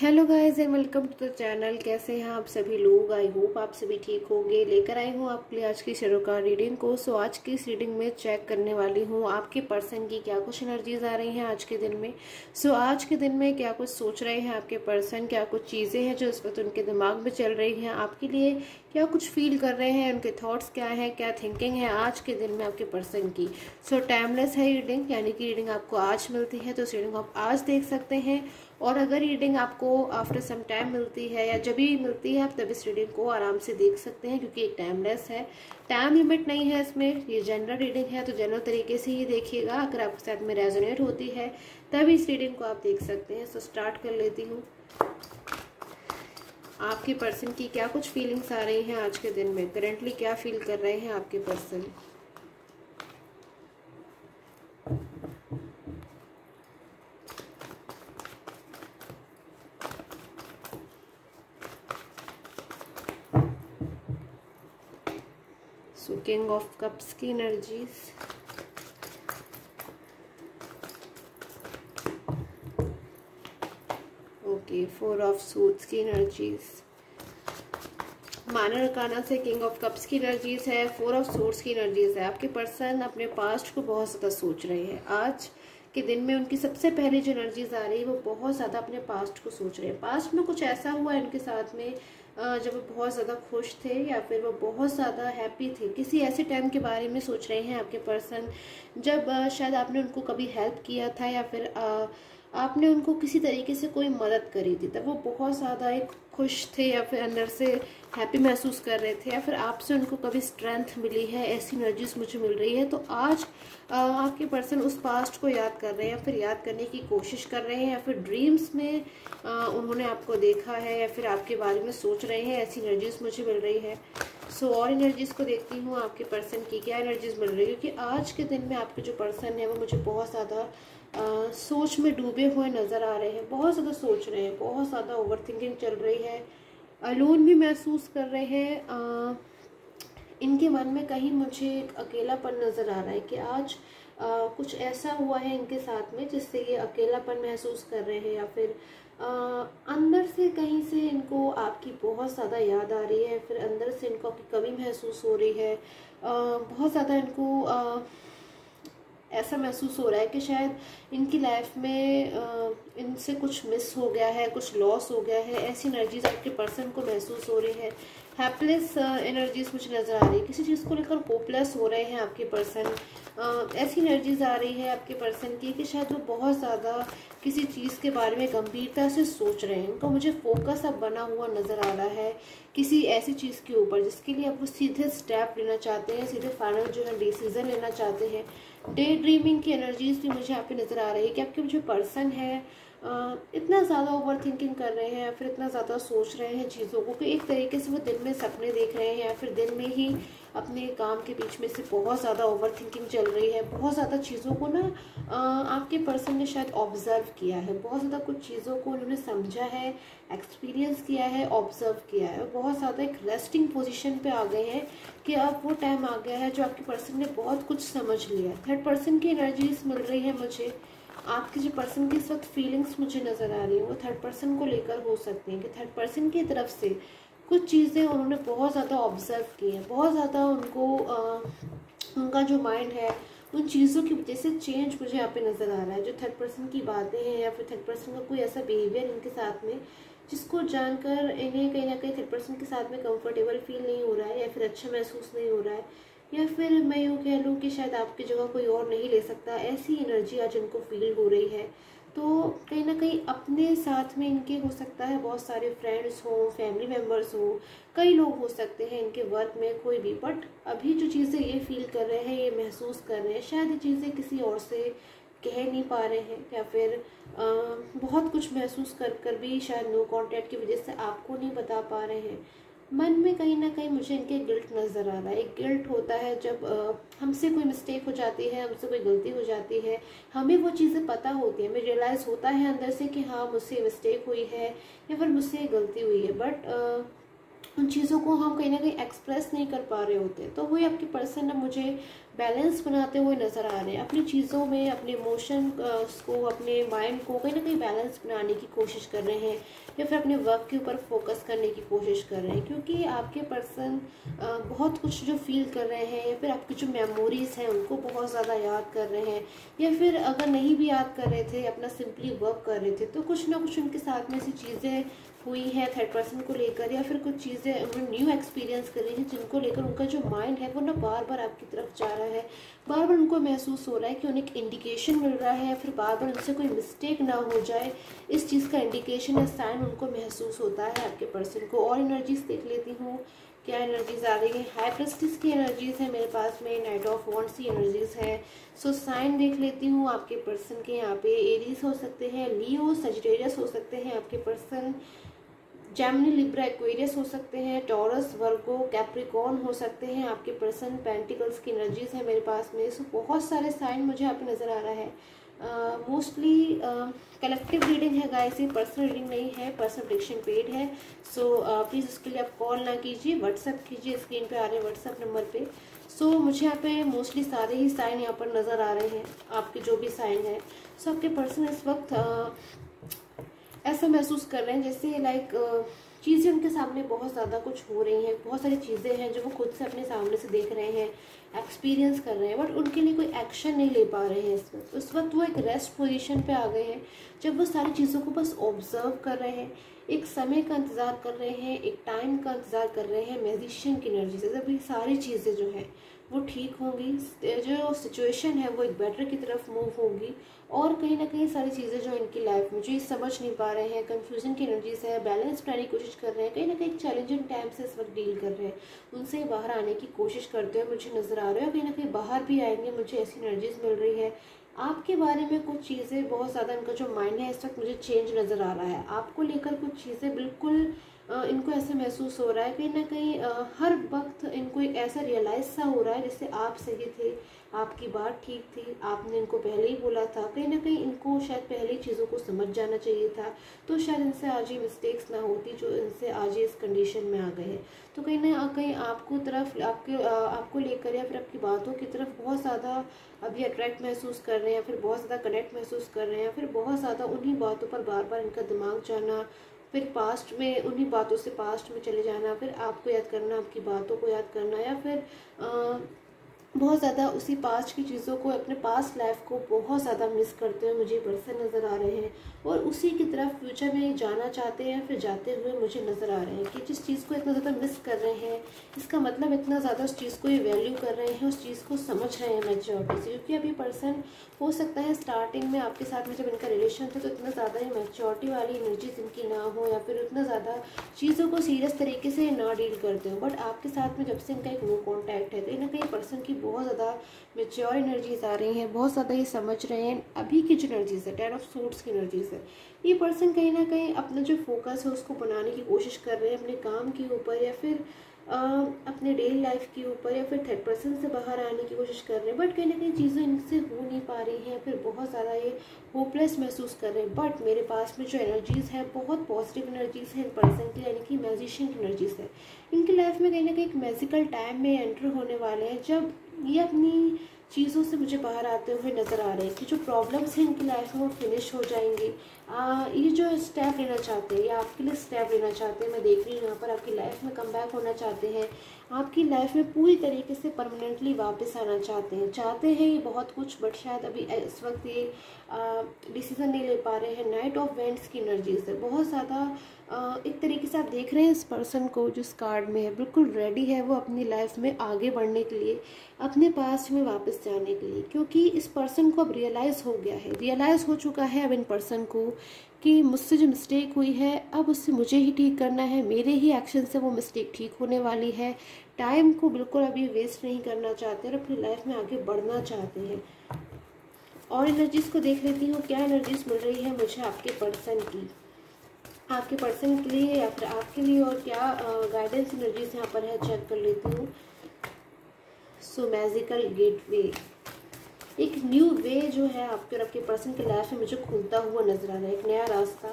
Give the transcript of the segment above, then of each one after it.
Hello guys and welcome to the channel. कैसे हैं आप सभी लोग? आई होप आप सभी ठीक होंगे। लेकर आई हूँ आपके लिए आज की का रीडिंग को। सो आज की इस रीडिंग में चेक करने वाली हूँ आपके पर्सन की क्या कुछ एनर्जीज आ रही हैं आज के दिन में। सो आज के दिन में क्या कुछ सोच रहे हैं आपके पर्सन क्या कुछ चीज़ें हैं जो इस वक्त उनके दिमाग में चल रही हैं? आपके लिए क्या कुछ फील कर रहे हैं? उनके थॉट्स क्या हैं? क्या थिंकिंग है आज के दिन में आपके पर्सन की? सो टाइमलेस है रीडिंग यानी कि रीडिंग आपको आज मिलती है। तो उस रीडिंग को आप आज देख सकते हैं। और अगर रीडिंग आपको आफ्टर सम टाइम मिलती है या जब भी मिलती है, आप तब इस रीडिंग को आराम से देख सकते हैं क्योंकि एक टाइमलेस है। टाइम लिमिट नहीं है इसमें, ये जनरल रीडिंग है तो जनरल तरीके से ही देखिएगा। अगर आपके साथ में रेजोनेट होती है, तब इस रीडिंग को आप देख सकते हैं। सो स्टार्ट कर लेती हूँ। आपके पर्सन की क्या कुछ फीलिंग्स आ रही हैं आज के दिन में? करेंटली क्या फील कर रहे हैं आपके person so king of cups की energies okay four of swords की एनर्जीज मानर काना से किंग ऑफ़ कप्स की एनर्जीज है. फोर ऑफ़ सूट्स की एनर्जीज है. आपके पर्सन अपने पास्ट को बहुत ज़्यादा सोच रहे हैं. आज के दिन में उनकी सबसे पहले जो एनर्जीज आ रही है, वो बहुत ज़्यादा अपने पास्ट को सोच रहे हैं. पास्ट में कुछ ऐसा हुआ है उनके साथ में जब वो बहुत ज़्यादा खुश थे या फिर वो बहुत ज़्यादा हैप्पी थे, किसी ऐसे टाइम के बारे में सोच रहे हैं आपके पर्सन जब शायद आपने उनको कभी हेल्प किया था या फिर आपने उनको किसी तरीके से कोई मदद करी थी तब वो बहुत ज़्यादा एक खुश थे या फिर अंदर से हैप्पी महसूस कर रहे थे या फिर आपसे उनको कभी स्ट्रेंथ मिली है ऐसी एनर्जीज मुझे मिल रही है। तो आज आपके पर्सन उस पास्ट को याद कर रहे हैं या फिर याद करने की कोशिश कर रहे हैं या फिर ड्रीम्स में उन्होंने आपको देखा है या फिर आपके बारे में सोच रहे हैं ऐसी एनर्जीज मुझे मिल रही है। सो so, और एनर्जीज को देखती हूँ आपके पर्सन की क्या एनर्जीज मिल रही है क्योंकि आज के दिन में आपके जो पर्सन है वो मुझे बहुत ज़्यादा सोच में डूबे हुए नज़र आ रहे हैं। बहुत ज़्यादा सोच रहे हैं बहुत ज़्यादा ओवर थिंकिंग चल रही है। अलोन भी महसूस कर रहे हैं। इनके मन में कहीं मुझे एक अकेलापन नज़र आ रहा है कि आज आ, कुछ ऐसा हुआ है इनके साथ में जिससे ये अकेलापन महसूस कर रहे हैं या फिर आ, अंदर से कहीं से इनको आपकी बहुत ज़्यादा याद आ रही है फिर अंदर से इनको आपकी कमी महसूस हो रही है। आ, बहुत ज़्यादा इनको आ, ऐसा महसूस हो रहा है कि शायद इनकी लाइफ में इनसे कुछ मिस हो गया है, कुछ लॉस हो गया है। ऐसी एनर्जीज आपके पर्सन को महसूस हो रही है। हैप्पीनेस एनर्जीज मुझे नज़र आ रही है। किसी चीज़ को लेकर होपलेस हो रहे हैं आपके पर्सन ऐसी एनर्जीज आ रही है आपके पर्सन की कि शायद वो बहुत ज़्यादा किसी चीज़ के बारे में गंभीरता से सोच रहे हैं। उनको मुझे फोकस अब बना हुआ नज़र आ रहा है किसी ऐसी चीज़ के ऊपर जिसके लिए आप वो सीधे स्टेप लेना चाहते हैं, सीधे फाइनल जो है डिसीज़न लेना चाहते हैं। डे ड्रीमिंग की एनर्जीज भी मुझे यहाँ नज़र आ रही है कि आपके जो पर्सन है इतना ज़्यादा ओवर थिंकिंग कर रहे हैं या फिर इतना ज़्यादा सोच रहे हैं चीज़ों को कि एक तरीके से वो दिन में सपने देख रहे हैं या फिर दिन में ही अपने काम के बीच में से बहुत ज़्यादा ओवर थिंकिंग चल रही है। बहुत ज़्यादा चीज़ों को ना आपके पर्सन ने शायद ऑब्ज़र्व किया है। बहुत ज़्यादा कुछ चीज़ों को उन्होंने समझा है एक्सपीरियंस किया है ऑब्ज़र्व किया है। बहुत ज़्यादा एक रेस्टिंग पोजिशन पर आ गए हैं कि अब वो टाइम आ गया है जो आपके पर्सन ने बहुत कुछ समझ लिया है। थर्ड पर्सन की एनर्जीज मिल रही है मुझे। आपके जो पर्सन की इस वक्त फीलिंग्स मुझे नज़र आ रही है वो थर्ड पर्सन को लेकर हो सकती हैं कि थर्ड पर्सन की तरफ़ से कुछ चीज़ें उन्होंने बहुत ज़्यादा ऑब्ज़र्व की हैं बहुत ज़्यादा उनको आ, उनका जो माइंड है उन चीज़ों की वजह से चेंज मुझे यहाँ पे नज़र आ रहा है। जो थर्ड पर्सन की बातें हैं या फिर थर्ड पर्सन का कोई ऐसा बिहेवियर इनके साथ में जिसको जानकर इन्हें कहीं ना कहीं थर्ड पर्सन के साथ में कंफर्टेबल फील नहीं हो रहा है या फिर अच्छा महसूस नहीं हो रहा है या फिर मैं यूँ कह लूँ कि शायद आपकी जगह कोई और नहीं ले सकता ऐसी एनर्जी आज इनको फील हो रही है। तो कहीं ना कहीं अपने साथ में इनके हो सकता है बहुत सारे फ्रेंड्स हों फैमिली मेंबर्स हों कई लोग हो सकते हैं इनके वर्क में कोई भी बट अभी जो चीज़ें ये फील कर रहे हैं ये महसूस कर रहे हैं शायद ये चीज़ें किसी और से कह नहीं पा रहे हैं या फिर आ, बहुत कुछ महसूस कर कर भी शायद नो कॉन्टैक्ट की वजह से आपको नहीं बता पा रहे हैं। मन में कहीं ना कहीं मुझे इनके गिल्ट नज़र आ रहा है। एक गिल्ट होता है जब हमसे कोई मिस्टेक हो जाती है, हमसे कोई गलती हो जाती है, हमें वो चीज़ें पता होती है। हमें रियलाइज़ होता है अंदर से कि हाँ मुझसे मिस्टेक हुई है या फिर मुझसे गलती हुई है। बट उन चीज़ों को हम कहीं ना कहीं एक्सप्रेस नहीं कर पा रहे होते। तो वही आपकी पर्सन अब मुझे बैलेंस बनाते हुए नज़र आ रहे हैं। अपनी चीज़ों में, अपने इमोशन को अपने माइंड को कहीं ना कहीं बैलेंस बनाने की कोशिश कर रहे हैं। या फिर अपने वर्क के ऊपर फोकस करने की कोशिश कर रहे हैं। क्योंकि आपके पर्सन बहुत कुछ जो फील कर रहे हैं या फिर आपकी जो मेमोरीज हैं, उनको बहुत ज़्यादा याद कर रहे हैं। या फिर अगर नहीं भी याद कर रहे थे, अपना सिंपली वर्क कर रहे थे तो कुछ ना कुछ उनके साथ में ऐसी चीज़ें हुई है थर्ड पर्सन को लेकर या फिर कुछ चीज़ें उन्होंने न्यू एक्सपीरियंस करी है जिनको लेकर उनका जो माइंड है वो ना बार बार आपकी तरफ़ जा रहा है। बार बार उनको महसूस हो रहा है कि उन्हें एक इंडिकेशन मिल रहा है या फिर बार बार उनसे कोई मिस्टेक ना हो जाए। इस चीज़ का इंडिकेशन या साइन उनको महसूस होता है आपके पर्सन को। और एनर्जीज देख लेती हूँ। क्या एनर्जीज आ रही है? हाई प्रेस्टिस की एनर्जीज है मेरे पास में नाइट ऑफ़ वॉन्ट्स की एनर्जीज है। सो so, साइन देख लेती हूँ आपके पर्सन के यहाँ पे। एरीज हो सकते हैं लियो सजिटेरियस हो सकते हैं आपके पर्सन जैमनी लिब्रा एक्वेरियस हो सकते हैं टॉरस वर्गो कैप्रिकॉन हो सकते हैं। आपके पर्सन पेंटिकल्स की एनर्जीज है मेरे पास में। सो बहुत सारे साइन मुझे यहाँ नज़र आ रहा है। मोस्टली कलेक्टिव रीडिंग है गाइस ये पर्सनल रीडिंग नहीं है पर्सनल प्रिडिक्शन पेड है। सो प्लीज़ उसके लिए आप कॉल ना कीजिए व्हाट्सअप कीजिए स्क्रीन पे आ रहे हैं व्हाट्सअप नंबर पे। सो so, मुझे यहाँ पे मोस्टली सारे ही साइन यहाँ पर नज़र आ रहे हैं आपके जो भी साइन है। सो so, आपके पर्सन इस वक्त ऐसा महसूस कर रहे हैं जैसे लाइक चीज़ें उनके सामने बहुत ज़्यादा कुछ हो रही हैं, बहुत सारी चीज़ें हैं जो वो खुद से अपने सामने से देख रहे हैं एक्सपीरियंस कर रहे हैं बट उनके लिए कोई एक्शन नहीं ले पा रहे हैं इस वक्त। उस वक्त वो एक रेस्ट पोजिशन पर आ गए हैं, जब वो सारी चीज़ों को बस ऑब्ज़र्व कर रहे हैं। एक समय का इंतज़ार कर रहे हैं, एक टाइम का इंतज़ार कर रहे हैं म्यूजिशियन की एनर्जी से। ये सारी चीज़ें जो है, वो ठीक होंगी जो सिचुएशन है, वो एक बेटर की तरफ़ मूव होगी और कहीं ना कहीं सारी चीज़ें जो इनकी लाइफ में, जो समझ नहीं पा रहे हैं कन्फ्यूज़न की एनर्जीज है बैलेंस बनाने की कोशिश कर रहे हैं, कहीं ना कहीं चैलेंजिंग टाइम से इस वक्त डील कर रहे हैं। उनसे बाहर आने की कोशिश करते हुए मुझे नज़र आ रहे हैं कहीं ना कहीं बाहर भी आएँगे, मुझे ऐसी एनर्जीज मिल रही है आपके बारे में कुछ चीज़ें, बहुत ज़्यादा इनका जो माइंड है, इस वक्त मुझे चेंज नज़र आ रहा है। आपको लेकर कुछ चीज़ें बिल्कुल इनको ऐसे महसूस हो रहा है, कहीं ना कहीं हर वक्त इनको एक ऐसा रियलाइज़ सा हो रहा है जैसे आप सही थे। आपकी बात ठीक थी। आपने इनको पहले ही बोला था। कहीं ना कहीं इनको शायद पहले चीज़ों को समझ जाना चाहिए था। तो शायद इनसे आज ही मिस्टेक्स ना होती जो इनसे आज ही इस कंडीशन में आ गए हैं। तो कहीं ना कहीं आपको तरफ़ आपके आपको लेकर या फिर आपकी बातों की तरफ़ बहुत ज़्यादा अभी अट्रैक्ट महसूस कर रहे हैं फिर बहुत ज़्यादा कनेक्ट महसूस कर रहे हैं फिर बहुत ज़्यादा उन्हीं बातों पर बार बार इनका दिमाग जाना फिर पास्ट में उन्हीं बातों से पास्ट में चले जाना फिर आपको याद करना आपकी बातों को याद करना या फिर आ, बहुत ज़्यादा उसी पास्ट की चीज़ों को, अपने पास्ट लाइफ को बहुत ज़्यादा मिस करते हुए मुझे पर्सन नज़र आ रहे हैं। और उसी की तरफ़ फ्यूचर में जाना चाहते हैं, फिर जाते हुए मुझे नज़र आ रहे हैं कि जिस चीज़ को इतना ज़्यादा मिस कर रहे हैं, इसका मतलब इतना ज़्यादा उस चीज़ को ये वैल्यू कर रहे हैं, उस चीज़ को समझ रहे हैं मेच्योरिटी से। क्योंकि अभी पर्सन हो सकता है स्टार्टिंग में आपके साथ में जब इनका रिलेशन था तो इतना ज़्यादा ही मेच्योरिटी वाली एनर्जीज इनकी ना हो या फिर उतना ज़्यादा चीज़ों को सीरियस तरीके से ना डील करते हो। बट आपके साथ में जब से इनका एक नो कॉन्टैक्ट है तो ना कहीं पर्सन की बहुत ज़्यादा मेच्योर एनर्जीज आ रही हैं बहुत ज़्यादा ये समझ रहे हैं अभी की जो एनर्जीज है टेन ऑफ़ सूट्स की एनर्जीज है ये पर्सन कहीं ना कहीं अपना जो फोकस है उसको बनाने की कोशिश कर रहे हैं अपने काम के ऊपर या फिर आ, अपने डेली लाइफ के ऊपर या फिर थर्ड पर्सन से बाहर आने की कोशिश कर रहे हैं बट कहीं ना कहीं चीज़ें इनसे हो नहीं पा रही हैं फिर बहुत ज़्यादा ये होपलेस महसूस कर रहे हैं बट मेरे पास में जो एनर्जीज़ है बहुत पॉजिटिव एनर्जीज़ है इन पर्सन की यानी कि मैजिशियन की एनर्जीज़ है इनकी लाइफ में कहीं ना कहीं एक मैजिकल टाइम में एंटर होने वाले हैं जब ये अपनी चीज़ों से मुझे बाहर आते हुए नज़र आ रहे हैं कि जो प्रॉब्लम्स हैं इनकी लाइफ में वो फिनिश हो जाएँगे। आ, ये जो स्टेप लेना चाहते हैं या आपके लिए स्टेप लेना चाहते हैं मैं देख रही हूँ यहाँ पर आपकी लाइफ में कम बैक होना चाहते हैं। आपकी लाइफ में पूरी तरीके से परमानेंटली वापस आना चाहते हैं। चाहते हैं ये बहुत कुछ बट शायद अभी इस वक्त ये डिसीज़न नहीं ले पा रहे हैं। नाइट ऑफ़ वेंट्स की एनर्जी से। बहुत ज़्यादा एक तरीके से आप देख रहे हैं इस पर्सन को, जिस कार्ड में है। बिल्कुल रेडी है वो अपनी लाइफ में आगे बढ़ने के लिए, अपने पास में वापस जाने के लिए। क्योंकि इस पर्सन को अब रियलाइज़ हो गया है। रियलाइज़ हो चुका है अब इन पर्सन को कि मुझसे जो मिस्टेक हुई है, अब उससे मुझे ही ठीक करना है, मेरे ही एक्शन से वो मिस्टेक ठीक होने वाली है। टाइम को बिल्कुल अभी वेस्ट नहीं करना चाहते और अपनी लाइफ में आगे बढ़ना चाहते हैं। और एनर्जीज़ को देख लेती हूँ, क्या एनर्जीज मिल रही है मुझे आपके पर्सन की? आपके पर्सन के लिए या फिर आपके लिए और क्या गाइडेंस एनर्जीज यहाँ पर है चेक कर लेती हूँ। सो मैजिकल गेट एक न्यू वे जो है आपके और आपके पर्सन के लाइफ में मुझे खुलता हुआ नज़र आ रहा है। एक नया रास्ता,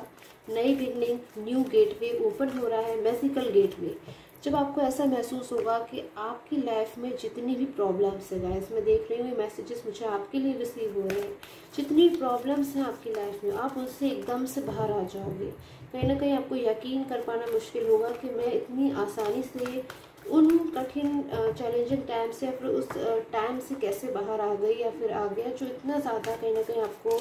नई बिगनिंग न्यू गेटवे ओपन हो रहा है मैजिकल गेटवे जब आपको ऐसा महसूस होगा कि आपकी लाइफ में जितनी भी प्रॉब्लम्स है गाइस मैं देख रही हूँ ये मैसेजेस मुझे आपके लिए रिसीव हो रहे हैं। जितनी प्रॉब्लम्स हैं आपकी लाइफ में, आप उससे एकदम से बाहर आ जाओगे। कहीं ना कहीं आपको यकीन कर पाना मुश्किल होगा कि मैं इतनी आसानी से उन कठिन चैलेंजिंग टाइम से फिर उस टाइम से कैसे बाहर आ गई या फिर आ गया जो इतना ज़्यादा कहीं ना कहीं आपको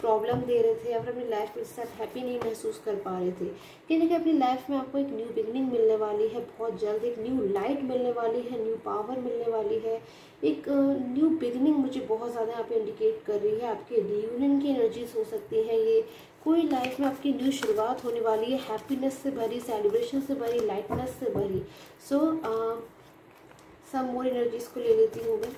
प्रॉब्लम दे रहे थे या फिर अपनी लाइफ में साथ हैप्पी नहीं महसूस कर पा रहे थे? कहीं ना कहीं अपनी लाइफ में आपको एक न्यू बिगनिंग मिलने वाली है, बहुत जल्द एक न्यू लाइट मिलने वाली है न्यू पावर मिलने वाली है। एक न्यू बिगनिंग मुझे बहुत ज़्यादा यहाँ पे इंडिकेट कर रही है। आपके रियूनियन की एनर्जीज हो सकती हैं, ये कोई लाइफ में आपकी न्यू शुरुआत होने वाली है। हैप्पीनेस से भरी सेलिब्रेशन से भरी लाइटनेस से भरी। सो सब मोर एनर्जीज को ले लेती हूँ मैं।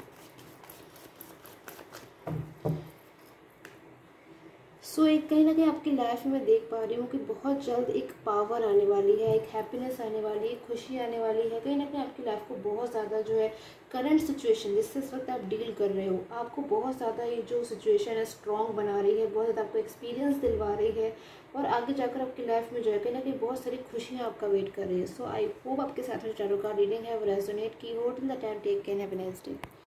सो एक कहीं ना कहीं आपकी लाइफ में देख पा रही हूँ कि बहुत जल्द एक पावर आने वाली है, एक हैप्पीनेस आने वाली है खुशी आने वाली है। कहीं ना कहीं आपकी लाइफ को बहुत ज़्यादा जो है करंट सिचुएशन जिससे इस वक्त आप डील कर रहे हो, आपको बहुत ज़्यादा ये जो सिचुएशन है स्ट्रॉन्ग बना रही है, बहुत ज़्यादा आपको एक्सपीरियंस दिलवा रही है और आगे जाकर आपकी लाइफ में जो है कहीं ना कहीं बहुत सारी खुशियाँ आपका वेट कर रही है। सो आई होप आपके साथ में चारों का रीडिंग है वो रेजोनेट की हो। Till the time take can have day